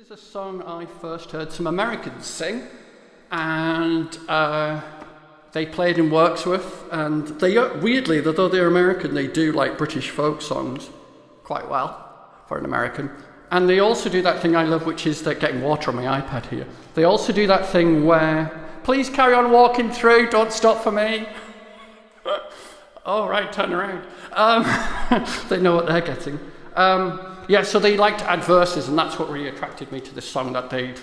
is a song I first heard some Americans sing, and uh, they played in Wirksworth. And they weirdly, though they're American, they do like British folk songs quite well for an American. And they also do that thing I love, which is that getting water on my iPad here. They also do that thing where, please carry on walking through, don't stop for me. oh, right, turn around. Um, they know what they're getting. Um, yeah, so they liked to add verses, and that's what really attracted me to this song that they'd,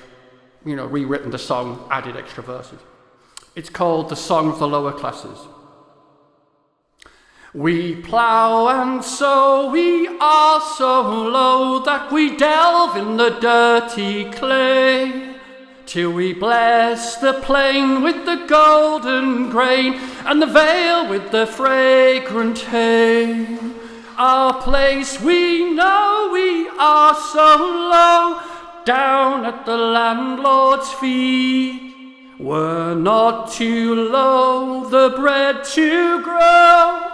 you know, rewritten the song, added extra verses. It's called The Song of the Lower Classes. We plough and sow, we are so low that we delve in the dirty clay. Till we bless the plain with the golden grain and the vale with the fragrant hay. Our place. We know we are so low, down at the landlord's feet. We're not too low. The bread to grow,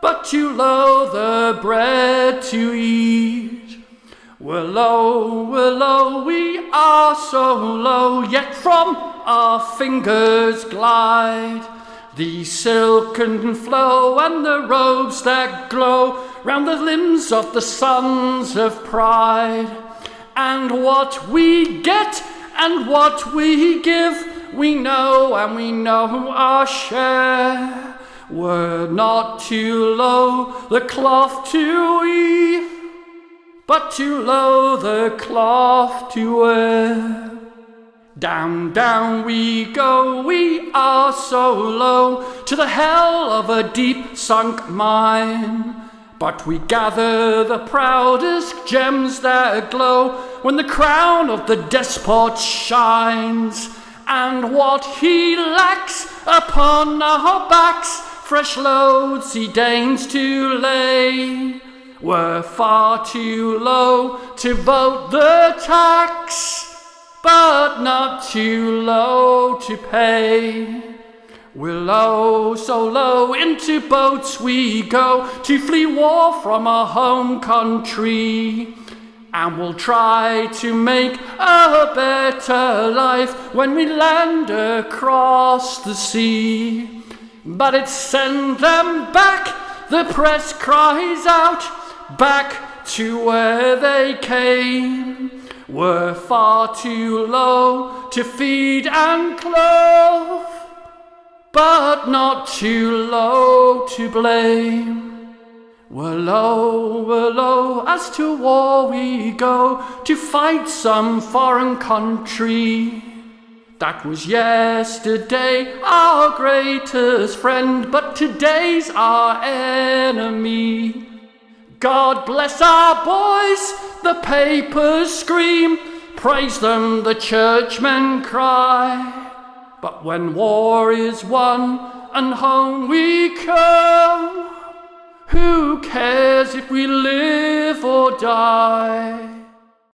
but too low the bread to eat. We're low, we're low, we are so low, yet from our fingers glide the silken flow and the robes that glow round the limbs of the sons of pride. And what we get and what we give, we know and we know our share. We're not too low the cloth to weave, but too low the cloth to wear. Down, down we go, we are so low to the hell of a deep sunk mine. But we gather the proudest gems that glow when the crown of the despot shines. And what he lacks upon our backs, fresh loads he deigns to lay. We're far too low to vote the tax but not too low to pay. We're low, so low, into boats we go to flee war from our home country. And we'll try to make a better life when we land across the sea. But it's send them back, the press cries out, back to where they came were far too low to feed and clothe, but not too low to blame. We're low, we're low, as to war we go, to fight some foreign country. That was yesterday our greatest friend, but today's our enemy. God bless our boys, the papers scream, praise them, the churchmen cry. But when war is won and home we come, who cares if we live or die?